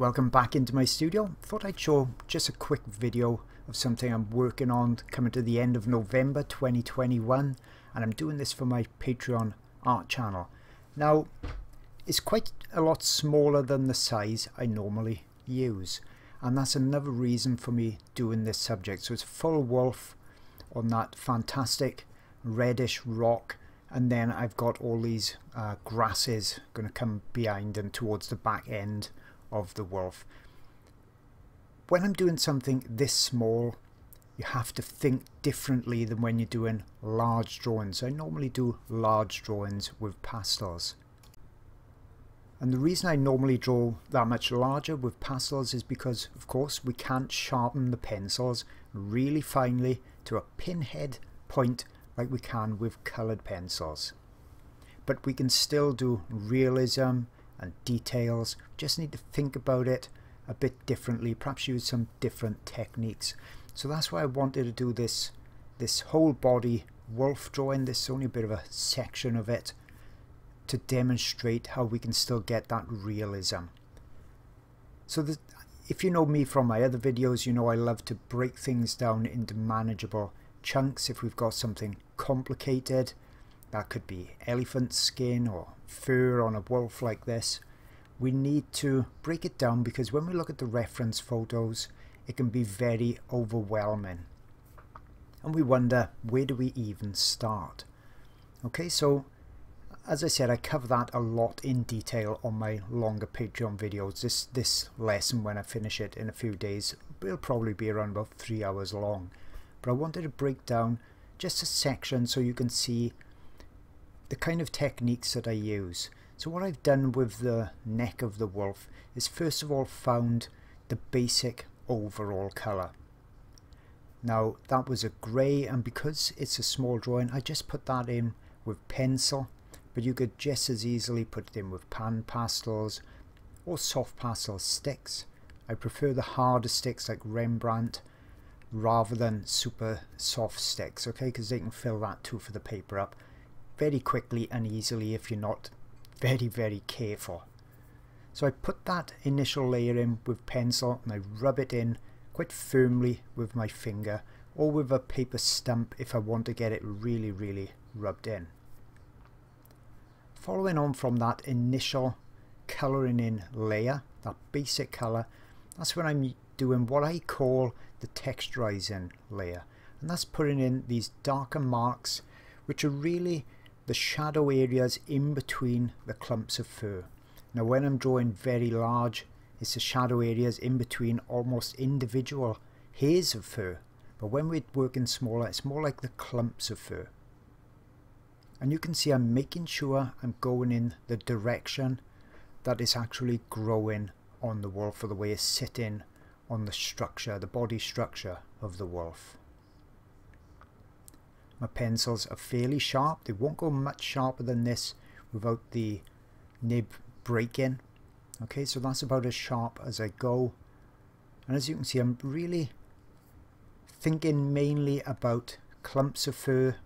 welcome back into my studio. Thought I'd show just a quick video of something I'm working on coming to the end of November 2021 and I'm doing this for my Patreon art channel. Now it's quite a lot smaller than the size I normally use and that's another reason for me doing this subject. So it's full wolf on that fantastic reddish rock and then I've got all these uh, grasses going to come behind and towards the back end of the wolf. When I'm doing something this small, you have to think differently than when you're doing large drawings. I normally do large drawings with pastels. And the reason I normally draw that much larger with pastels is because, of course, we can't sharpen the pencils really finely to a pinhead point like we can with coloured pencils. But we can still do realism and details. Just need to think about it a bit differently, perhaps use some different techniques. So that's why I wanted to do this, this whole body wolf drawing. This is only a bit of a section of it to demonstrate how we can still get that realism. So the, if you know me from my other videos, you know I love to break things down into manageable chunks. If we've got something complicated, that could be elephant skin or fur on a wolf like this. We need to break it down because when we look at the reference photos, it can be very overwhelming. And we wonder, where do we even start? Okay, so as I said, I cover that a lot in detail on my longer Patreon videos. This, this lesson, when I finish it in a few days, will probably be around about three hours long. But I wanted to break down just a section so you can see the kind of techniques that I use. So what I've done with the neck of the wolf is first of all found the basic overall colour. Now that was a grey and because it's a small drawing I just put that in with pencil but you could just as easily put it in with pan pastels or soft pastel sticks. I prefer the harder sticks like Rembrandt rather than super soft sticks okay because they can fill that too for the paper up very quickly and easily if you're not very very careful. So I put that initial layer in with pencil and I rub it in quite firmly with my finger or with a paper stump if I want to get it really really rubbed in. Following on from that initial colouring in layer, that basic colour, that's when I'm doing what I call the texturizing layer and that's putting in these darker marks which are really the shadow areas in between the clumps of fur. Now when I'm drawing very large, it's the shadow areas in between almost individual hairs of fur. But when we're working smaller, it's more like the clumps of fur. And you can see I'm making sure I'm going in the direction that is actually growing on the wolf or the way it's sitting on the structure, the body structure of the wolf. My pencils are fairly sharp. They won't go much sharper than this without the nib breaking. Okay, so that's about as sharp as I go. And as you can see, I'm really thinking mainly about clumps of fur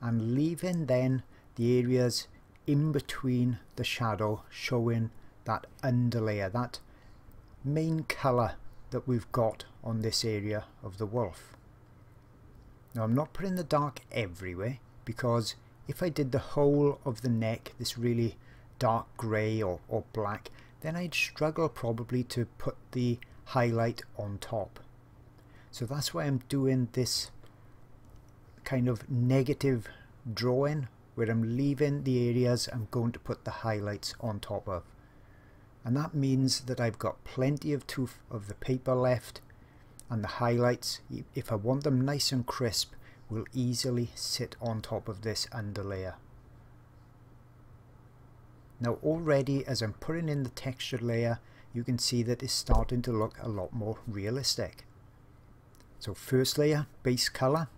and leaving then the areas in between the shadow showing that underlayer, that main colour that we've got on this area of the wolf. Now I'm not putting the dark everywhere because if I did the whole of the neck, this really dark grey or, or black, then I'd struggle probably to put the highlight on top. So that's why I'm doing this kind of negative drawing where I'm leaving the areas I'm going to put the highlights on top of. And that means that I've got plenty of tooth of the paper left and the highlights, if I want them nice and crisp, will easily sit on top of this underlayer. Now already as I'm putting in the textured layer, you can see that it's starting to look a lot more realistic. So first layer, base color,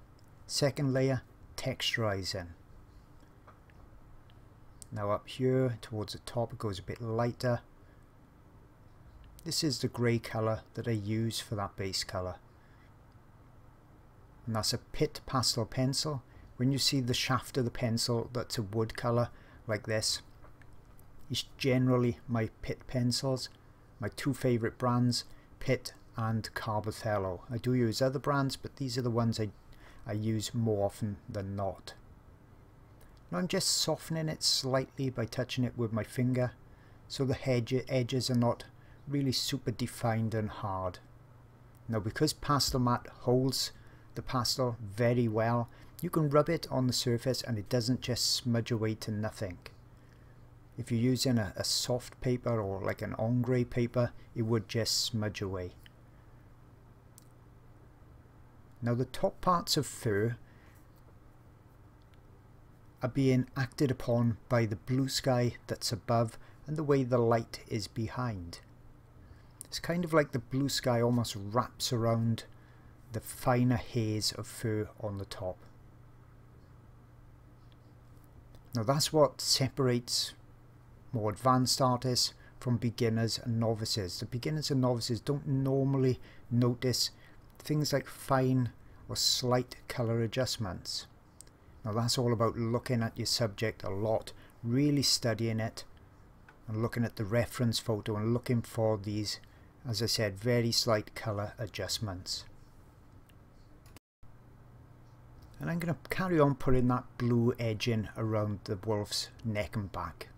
second layer, texturizing. Now up here towards the top it goes a bit lighter this is the grey colour that I use for that base colour. And that's a Pitt pastel pencil. When you see the shaft of the pencil that's a wood colour like this, it's generally my Pitt pencils. my two favourite brands, Pitt and Carbothello. I do use other brands, but these are the ones I, I use more often than not. Now I'm just softening it slightly by touching it with my finger, so the edges are not really super defined and hard. Now because pastel mat holds the pastel very well, you can rub it on the surface and it doesn't just smudge away to nothing. If you're using a, a soft paper or like an ombre paper, it would just smudge away. Now the top parts of fur are being acted upon by the blue sky that's above and the way the light is behind. It's kind of like the blue sky almost wraps around the finer haze of fur on the top. Now that's what separates more advanced artists from beginners and novices. The beginners and novices don't normally notice things like fine or slight color adjustments. Now that's all about looking at your subject a lot, really studying it and looking at the reference photo and looking for these, as I said, very slight color adjustments. And I'm going to carry on putting that blue edging around the wolf's neck and back.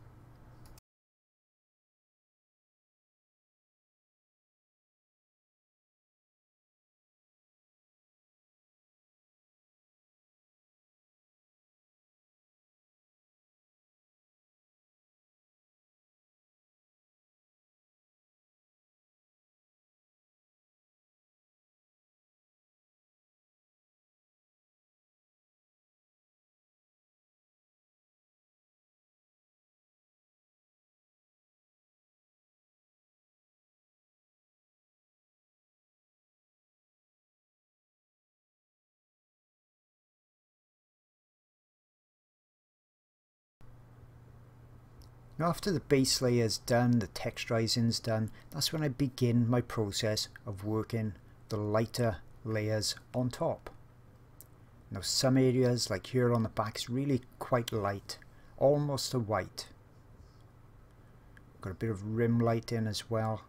Now after the base layer is done, the texturizing is done, that's when I begin my process of working the lighter layers on top. Now some areas like here on the back is really quite light, almost a white. Got a bit of rim light in as well.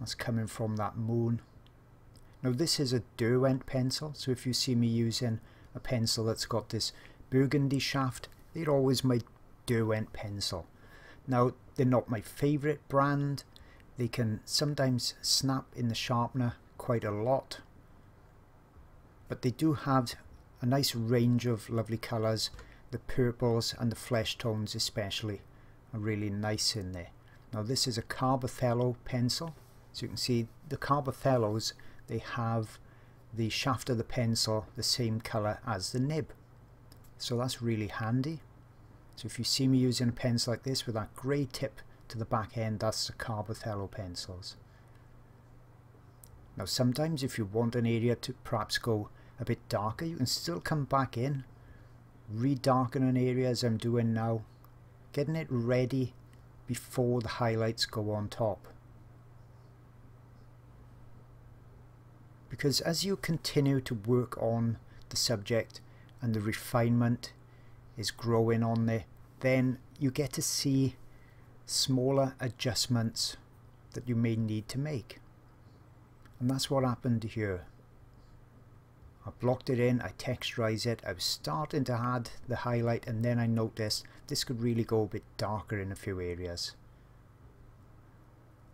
That's coming from that moon. Now this is a Derwent pencil, so if you see me using a pencil that's got this burgundy shaft, they're always my Derwent pencil. Now, they're not my favourite brand. They can sometimes snap in the sharpener quite a lot. But they do have a nice range of lovely colours. The purples and the flesh tones especially are really nice in there. Now this is a Carbothello pencil. So you can see the Carbothellos, they have the shaft of the pencil the same colour as the nib. So that's really handy. So if you see me using a pencil like this with that grey tip to the back end, that's the Carbothello pencils. Now sometimes if you want an area to perhaps go a bit darker, you can still come back in, redarken an area as I'm doing now, getting it ready before the highlights go on top. Because as you continue to work on the subject and the refinement is growing on there, then you get to see smaller adjustments that you may need to make. And that's what happened here. I blocked it in, I texturized it, I was starting to add the highlight and then I noticed this could really go a bit darker in a few areas.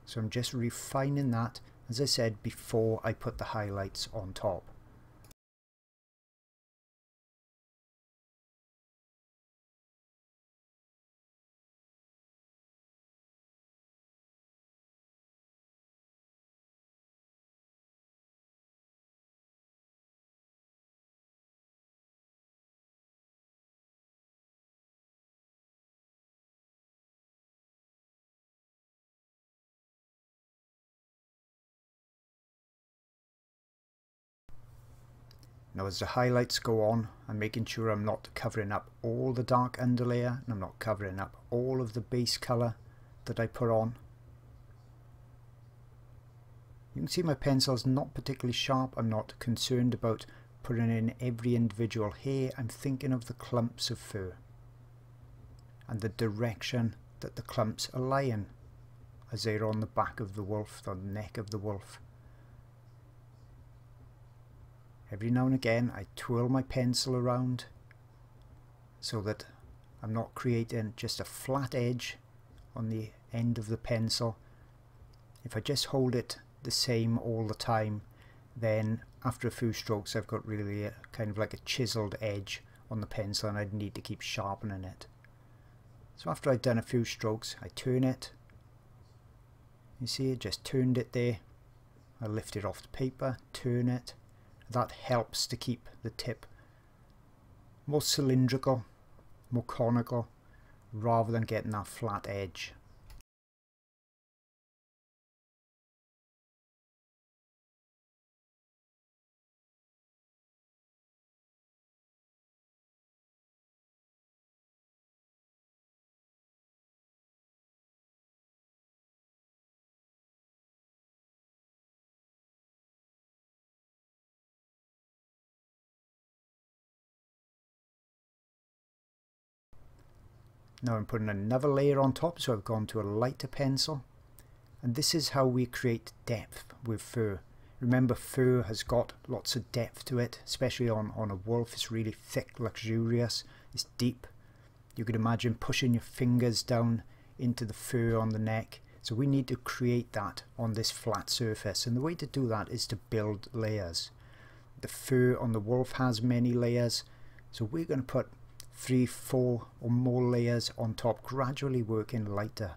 So I'm just refining that, as I said, before I put the highlights on top. Now as the highlights go on, I'm making sure I'm not covering up all the dark underlayer and I'm not covering up all of the base colour that I put on. You can see my pencil is not particularly sharp. I'm not concerned about putting in every individual hair. I'm thinking of the clumps of fur and the direction that the clumps are lying. as they're on the back of the wolf, the neck of the wolf. Every now and again I twirl my pencil around so that I'm not creating just a flat edge on the end of the pencil. If I just hold it the same all the time then after a few strokes I've got really a, kind of like a chiseled edge on the pencil and I'd need to keep sharpening it. So after I've done a few strokes I turn it. You see it just turned it there. I lift it off the paper, turn it. That helps to keep the tip more cylindrical, more conical rather than getting that flat edge. Now I'm putting another layer on top so I've gone to a lighter pencil. And this is how we create depth with fur. Remember fur has got lots of depth to it especially on, on a wolf. It's really thick luxurious. It's deep. You could imagine pushing your fingers down into the fur on the neck. So we need to create that on this flat surface. And the way to do that is to build layers. The fur on the wolf has many layers. So we're going to put three, four or more layers on top, gradually working lighter.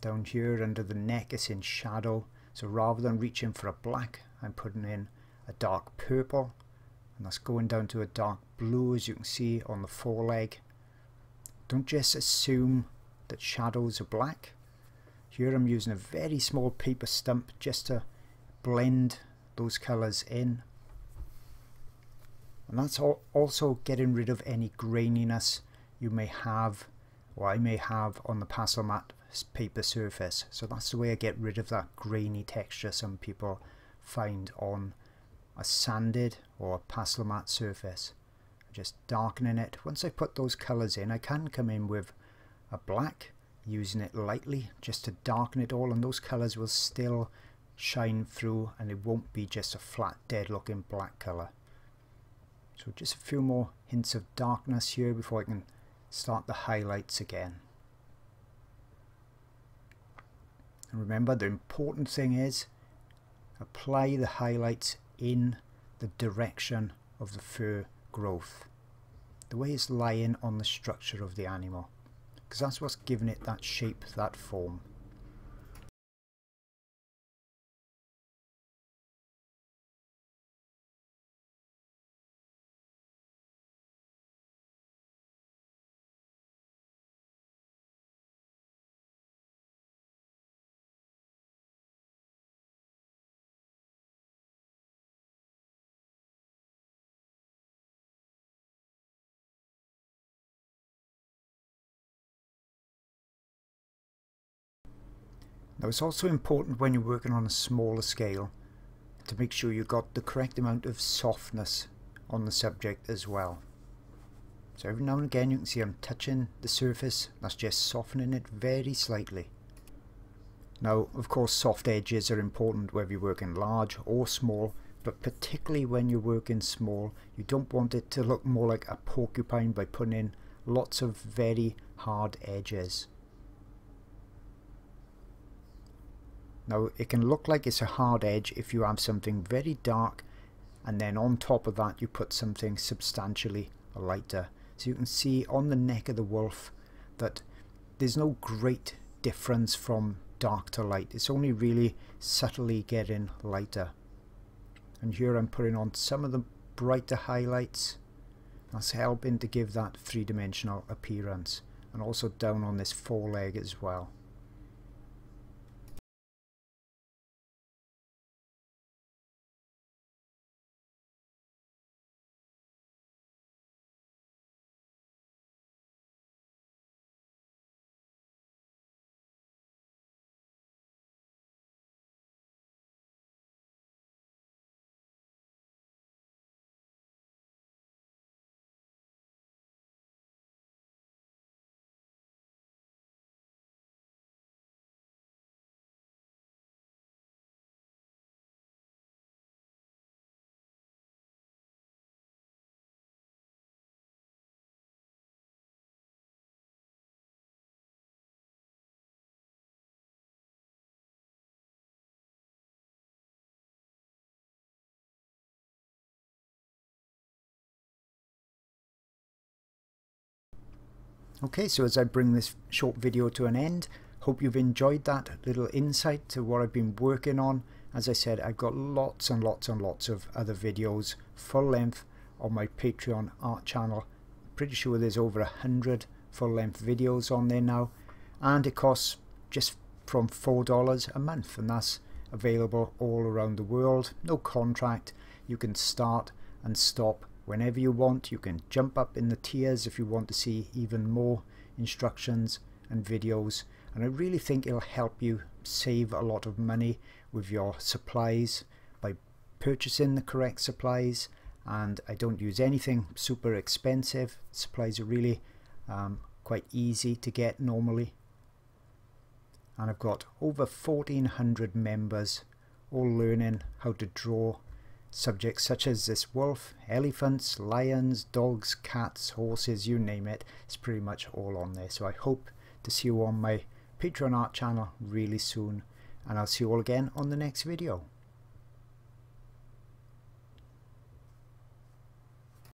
Down here under the neck it's in shadow, so rather than reaching for a black, I'm putting in a dark purple, and that's going down to a dark blue as you can see on the foreleg. Don't just assume that shadows are black here I'm using a very small paper stump just to blend those colours in. And that's also getting rid of any graininess you may have or I may have on the Pastelmat paper surface. So that's the way I get rid of that grainy texture some people find on a sanded or Pastelmat surface. Just darkening it. Once I put those colours in I can come in with a black using it lightly just to darken it all and those colours will still shine through and it won't be just a flat dead looking black colour. So just a few more hints of darkness here before I can start the highlights again. And remember the important thing is apply the highlights in the direction of the fur growth. The way it's lying on the structure of the animal because that's what's given it that shape, that form. Now it's also important when you're working on a smaller scale to make sure you've got the correct amount of softness on the subject as well. So every now and again you can see I'm touching the surface, that's just softening it very slightly. Now of course soft edges are important whether you're working large or small but particularly when you're working small you don't want it to look more like a porcupine by putting in lots of very hard edges. Now it can look like it's a hard edge if you have something very dark and then on top of that you put something substantially lighter. So you can see on the neck of the wolf that there's no great difference from dark to light. It's only really subtly getting lighter. And here I'm putting on some of the brighter highlights. That's helping to give that three-dimensional appearance. And also down on this foreleg as well. Okay, so as I bring this short video to an end, hope you've enjoyed that little insight to what I've been working on. As I said, I've got lots and lots and lots of other videos, full length, on my Patreon art channel. Pretty sure there's over a hundred full length videos on there now. And it costs just from $4 a month and that's available all around the world. No contract. You can start and stop whenever you want. You can jump up in the tiers if you want to see even more instructions and videos. And I really think it'll help you save a lot of money with your supplies by purchasing the correct supplies. And I don't use anything super expensive. Supplies are really um, quite easy to get normally. And I've got over 1400 members all learning how to draw subjects such as this wolf, elephants, lions, dogs, cats, horses, you name it. It's pretty much all on there. So I hope to see you on my Patreon art channel really soon. And I'll see you all again on the next video.